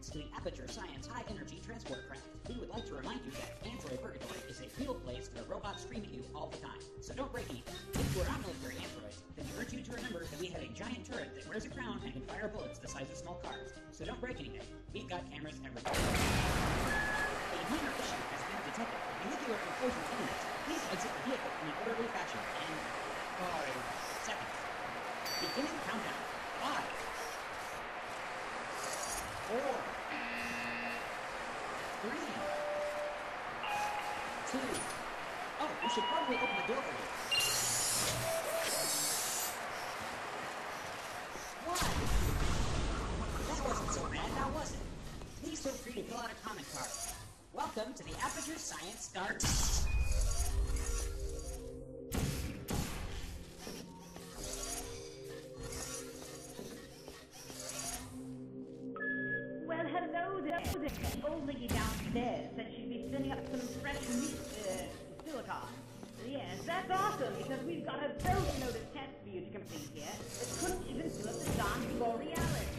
to the Aperture Science High Energy Transport Craft. We would like to remind you that Android Purgatory is a real place where robots scream at you all the time. So don't break anything. If you are not military androids, then we urge you to remember that we have a giant turret that wears a crown and can fire bullets the size of small cars. So don't break anything. We've got cameras everywhere. A minor issue has been detected. Nuclear implosion imminent. Please exit the vehicle in an orderly fashion in five seconds. Beginning countdown. Two. Oh, we should probably open the door for. That wasn't so bad, now was it? Please feel free to fill out a comment card. Welcome to the Aperture Science Start. Some fresh meat, uh, silicon. Yes, that's awesome, because we've got a boatload of tests for you to complete here that couldn't even fill up the Don Borealis.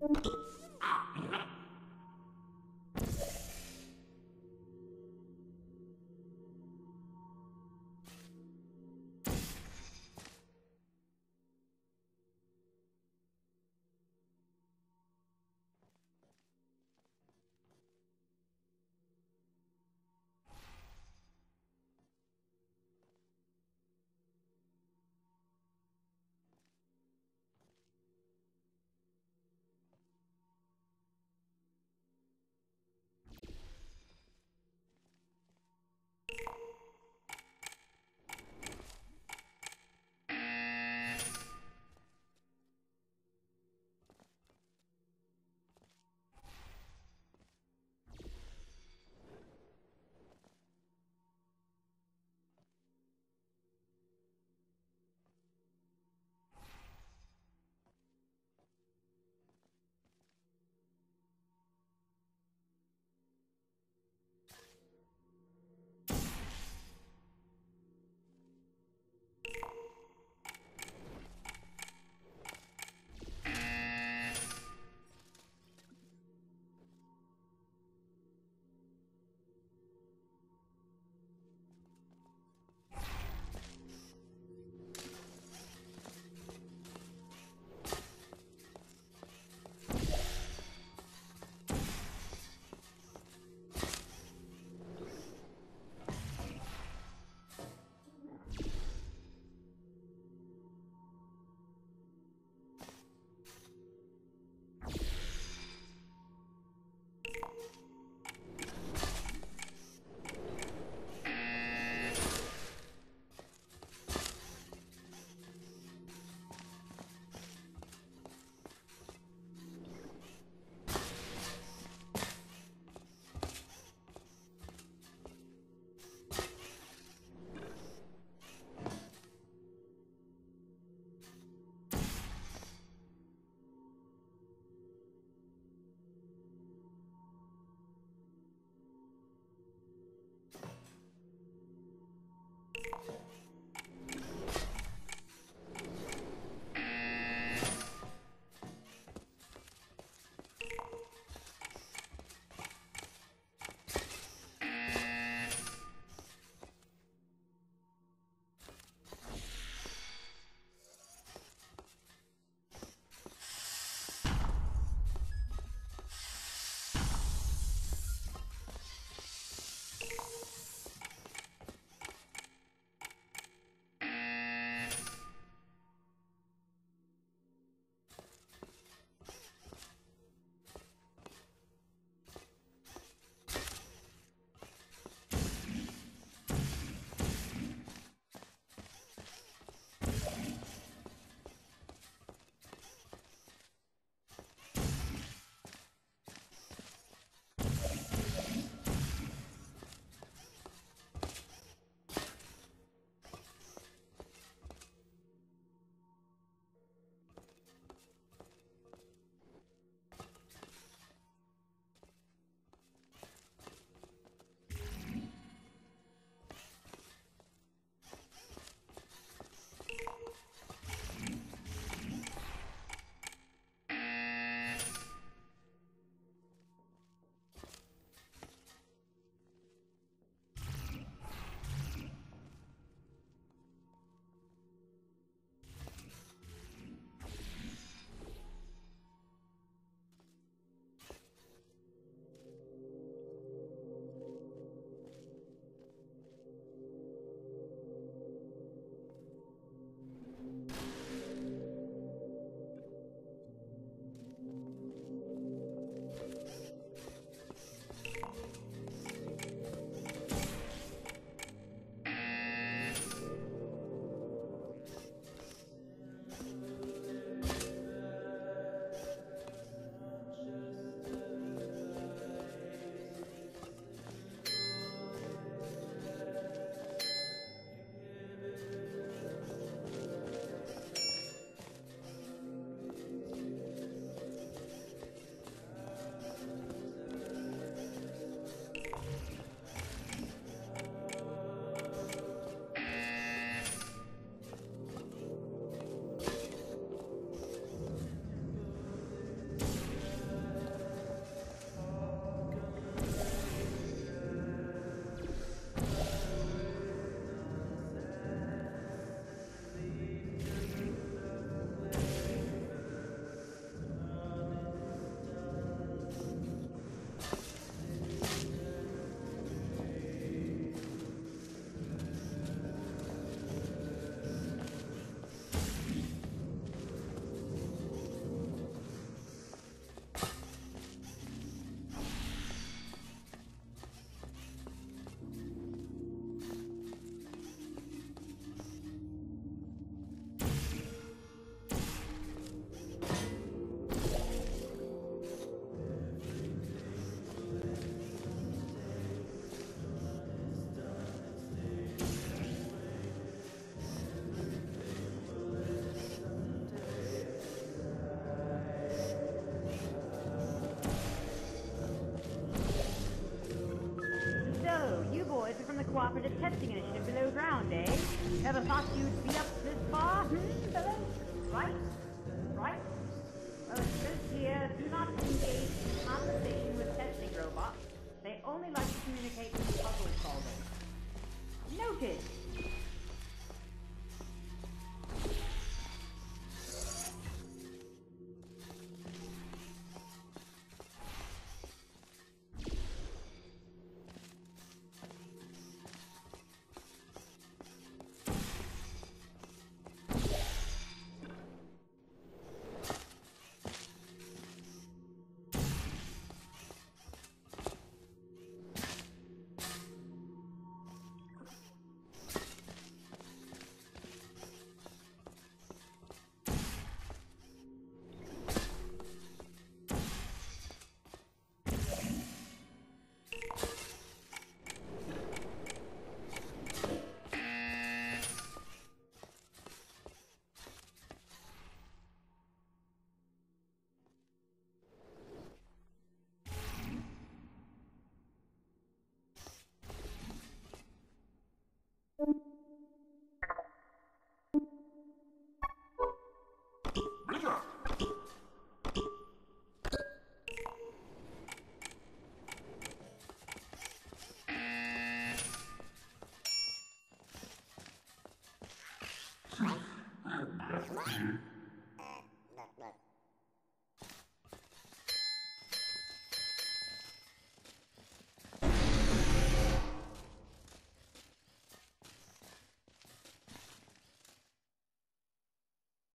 you.